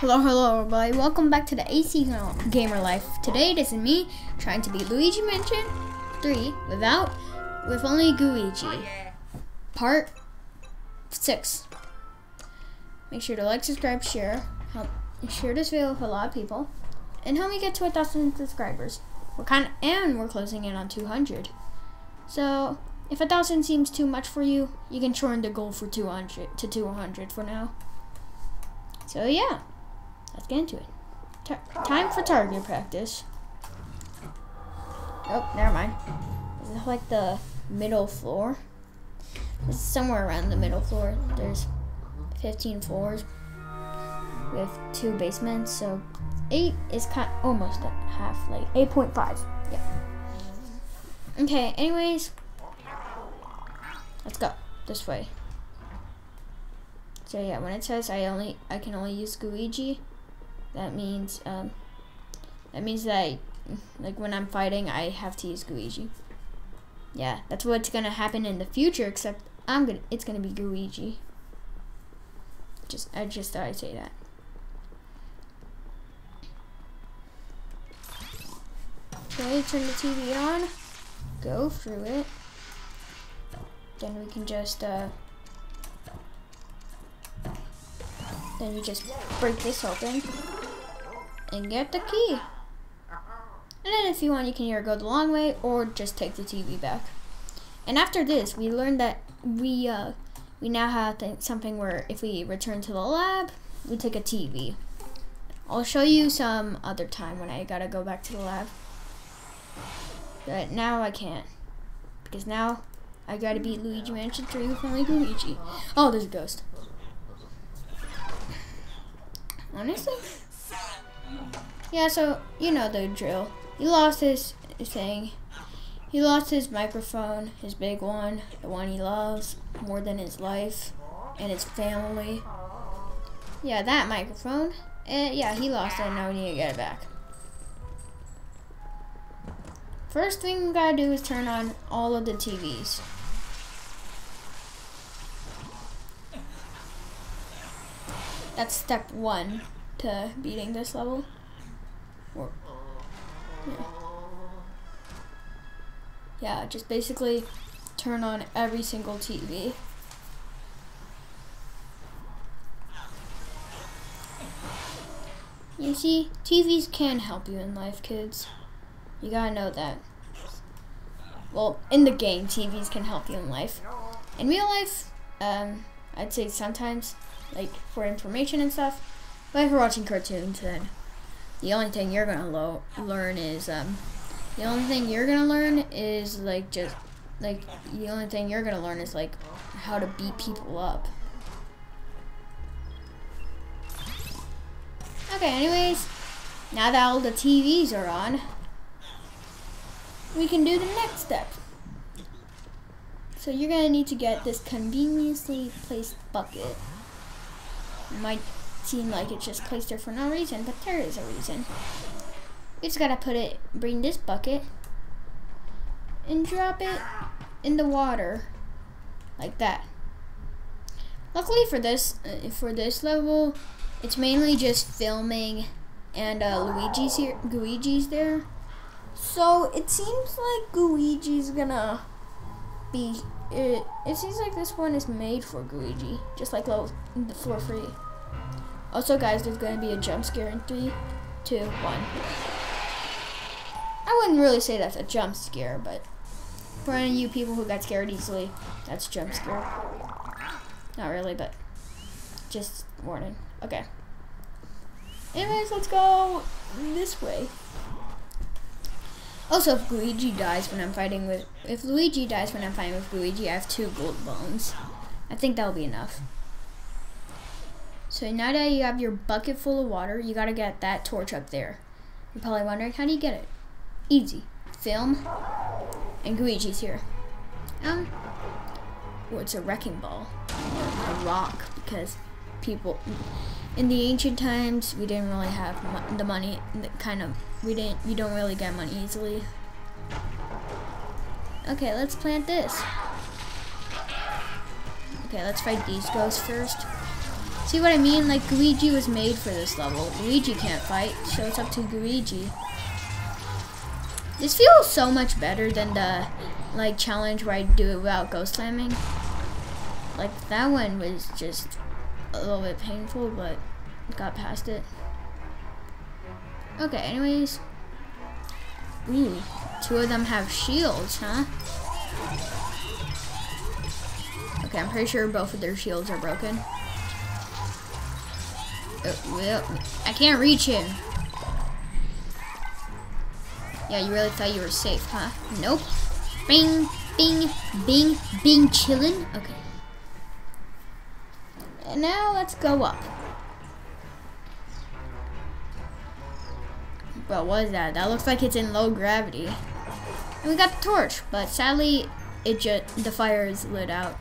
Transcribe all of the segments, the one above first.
Hello, hello, everybody. Welcome back to the AC Gamer Life. Today, this is me trying to beat Luigi Mansion 3 without, with only Gooigi. Oh, Part 6. Make sure to like, subscribe, share. Help share this video with a lot of people. And help me get to a thousand subscribers. We're kind of, and we're closing in on 200. So, if a thousand seems too much for you, you can shorten the goal for 200 to 200 for now. So yeah, let's get into it. Tar time for target practice. Oh, never mind. This is like the middle floor. Is somewhere around the middle floor. There's 15 floors with two basements, so eight is kind of almost at half, like 8.5. Yeah. Okay. Anyways, let's go this way. So yeah, when it says I only I can only use Gooigi, that means um, that means that I, like when I'm fighting, I have to use Gooigi. Yeah, that's what's gonna happen in the future. Except I'm gonna it's gonna be Gooigi. Just I just thought I'd say that. Okay, turn the TV on. Go through it. Then we can just uh, Then you just break this open and get the key. And then if you want, you can either go the long way or just take the TV back. And after this, we learned that we uh, we now have something where if we return to the lab, we take a TV. I'll show you some other time when I gotta go back to the lab. But now I can't. Because now I gotta beat Luigi Mansion 3 with only Gooigi. Oh, there's a ghost. honestly. Yeah, so you know the drill. He lost his thing. He lost his microphone, his big one, the one he loves more than his life and his family. Yeah, that microphone. And yeah, he lost it. Now we need to get it back. First thing we gotta do is turn on all of the TVs. That's step one to beating this level. Or, yeah. yeah, just basically turn on every single TV. You see, TVs can help you in life, kids. You gotta know that. Well, in the game, TVs can help you in life. In real life, um, I'd say sometimes like for information and stuff. But if you're watching cartoons, then the only thing you're gonna learn is um, the only thing you're gonna learn is like just like the only thing you're gonna learn is like how to beat people up. Okay, anyways, now that all the TVs are on, we can do the next step. So you're gonna need to get this conveniently placed bucket might seem like it's just placed there for no reason, but there is a reason. We just gotta put it, bring this bucket, and drop it in the water, like that. Luckily for this, uh, for this level, it's mainly just filming, and uh, Luigi's here, Luigi's there. So it seems like Gooigi's gonna be it, it seems like this one is made for Luigi, just like level free. Also, guys, there's going to be a jump scare in three, two, one. I wouldn't really say that's a jump scare, but for any of you people who got scared easily, that's jump scare. Not really, but just warning. Okay. Anyways, let's go this way. Also, if Luigi dies when I'm fighting with, if Luigi dies when I'm fighting with Luigi, I have two gold bones. I think that'll be enough. So now that you have your bucket full of water, you gotta get that torch up there. You're probably wondering, how do you get it? Easy. Film, and Luigi's here. Um, well, it's a wrecking ball, a rock, because people, in the ancient times, we didn't really have the money, the kind of, we didn't, you don't really get money easily. Okay, let's plant this. Okay, let's fight these ghosts first. See what I mean? Like, Gooigi was made for this level. Luigi can't fight, so it's up to Gooigi. This feels so much better than the, like, challenge where I do it without ghost slamming. Like, that one was just a little bit painful, but got past it. Okay, anyways. Ooh, two of them have shields, huh? Okay, I'm pretty sure both of their shields are broken. Uh, I can't reach him. Yeah, you really thought you were safe, huh? Nope. Bing, bing, bing, bing, chillin'. Okay. And now let's go up. What is that? That looks like it's in low gravity. And we got the torch, but sadly, it just the fire is lit out.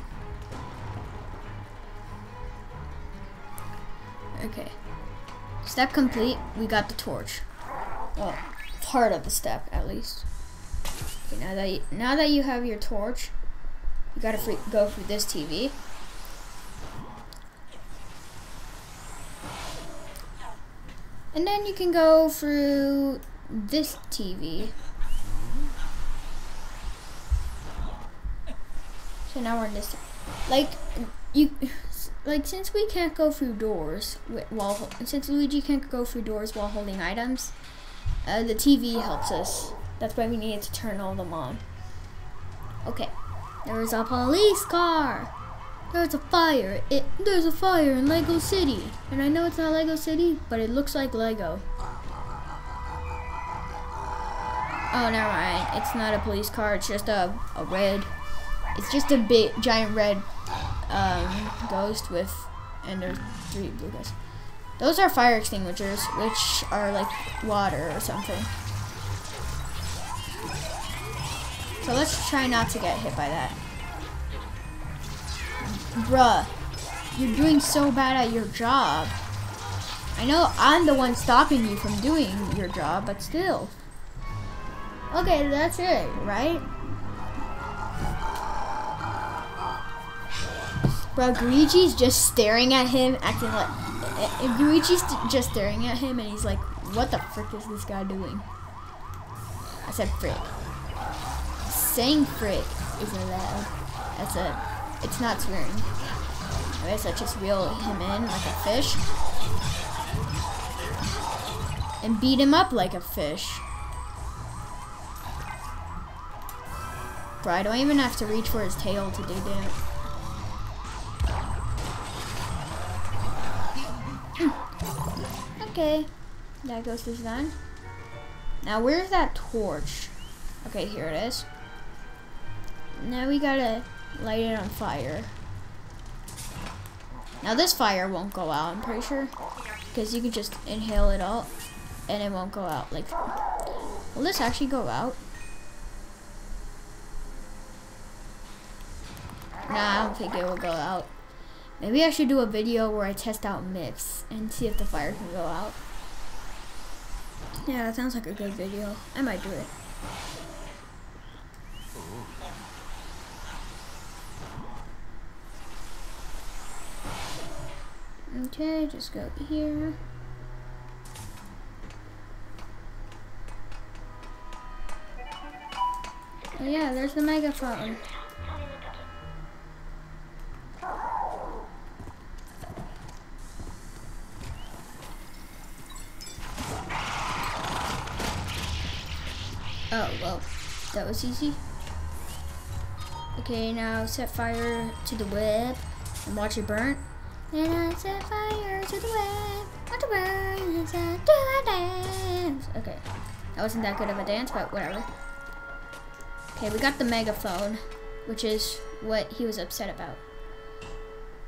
Okay. Step complete. We got the torch. Well, part of the step, at least. Okay, now that you, now that you have your torch, you gotta free, go through this TV. And then you can go through this TV. So now we're in this. Like you, like since we can't go through doors while since Luigi can't go through doors while holding items, uh, the TV helps us. That's why we needed to turn all them on. Okay, there's a police car. There's a fire. It there's a fire in Lego City, and I know it's not Lego City, but it looks like Lego. Oh, never mind. It's not a police car. It's just a a red. It's just a big giant red um, ghost with, and there's three blue ghosts. Those are fire extinguishers, which are like water or something. So let's try not to get hit by that. Bruh, you're doing so bad at your job. I know I'm the one stopping you from doing your job, but still. Okay, that's it, right? Bro, Luigi's just staring at him, acting like... Eh, eh, Luigi's just staring at him, and he's like, what the frick is this guy doing? I said frick. Saying frick is allowed. That's a... It's not swearing. I guess I just reel him in like a fish. And beat him up like a fish. Bro, I don't even have to reach for his tail to do that. Okay. That ghost is done. Now, where's that torch? Okay, here it is. Now we gotta light it on fire. Now this fire won't go out, I'm pretty sure. Because you can just inhale it out and it won't go out. Like, will this actually go out? Nah, I don't think it will go out. Maybe I should do a video where I test out myths and see if the fire can go out. Yeah, that sounds like a good video. I might do it. Okay, just go here. Oh yeah, there's the megaphone. Oh, well, that was easy. Okay, now set fire to the web and watch it burn. And I set fire to the web, watch it burn, and set dance. Okay, that wasn't that good of a dance, but whatever. Okay, we got the megaphone, which is what he was upset about.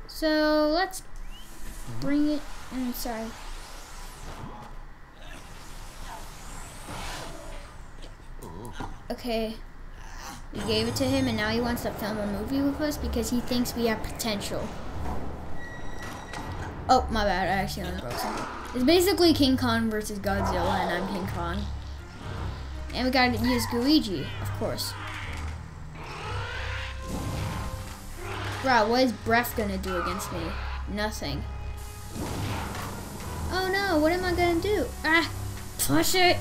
So let's bring it mm, inside. Okay, we gave it to him and now he wants to film a movie with us because he thinks we have potential. Oh, my bad, I actually broke something. It's basically King Kong versus Godzilla and I'm King Kong. And we gotta use Luigi, of course. Bro, what is breath gonna do against me? Nothing. Oh no, what am I gonna do? Ah, push it.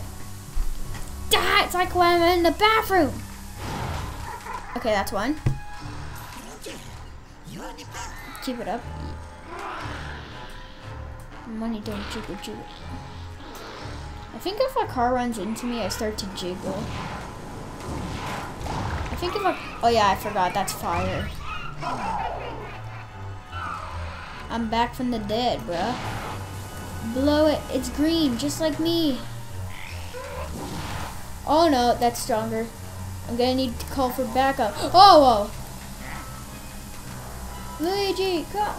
Ah, it's like when I'm in the bathroom. Okay, that's one. Keep it up. Money don't jiggle jiggle. I think if a car runs into me, I start to jiggle. I think if a, oh yeah, I forgot, that's fire. I'm back from the dead, bruh. Blow it, it's green, just like me. Oh no, that's stronger. I'm gonna need to call for backup. Oh, whoa. Gooigi, come.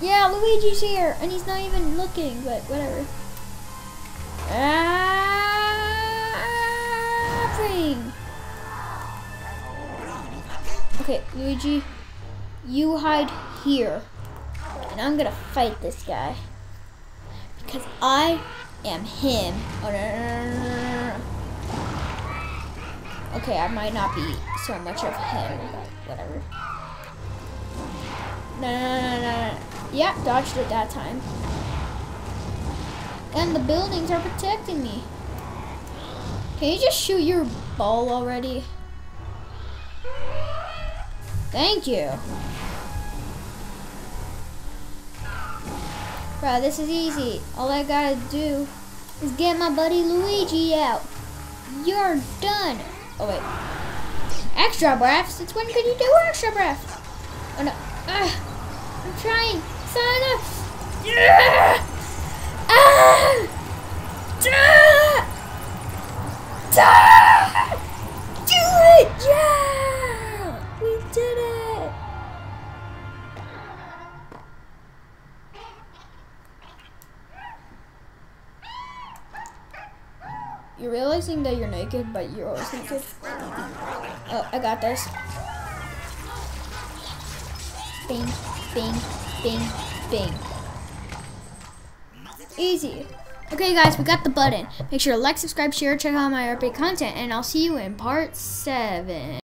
Yeah, Luigi's here, and he's not even looking, but whatever. Ah, ring. Okay, Luigi, you hide here, and I'm gonna fight this guy because I am him. Oh no, no, no, no. Okay, I might not be so much of him, but whatever. No, no, no, no, no. Yeah, dodged it that time. And the buildings are protecting me. Can you just shoot your ball already? Thank you. Bro, this is easy. All I gotta do is get my buddy Gooigi out. You're done. Oh, wait. Extra breath? Since when could you do extra breath? Oh, no. I'm trying. Up. Yeah! Ah! Ah! Ah! Do it! Yeah! You're realizing that you're naked, but you're always naked. Oh, I got this. Bing, bing, bing, bing. Easy. Okay, guys, we got the button. Make sure to like, subscribe, share, check out my RP content, and I'll see you in part 7.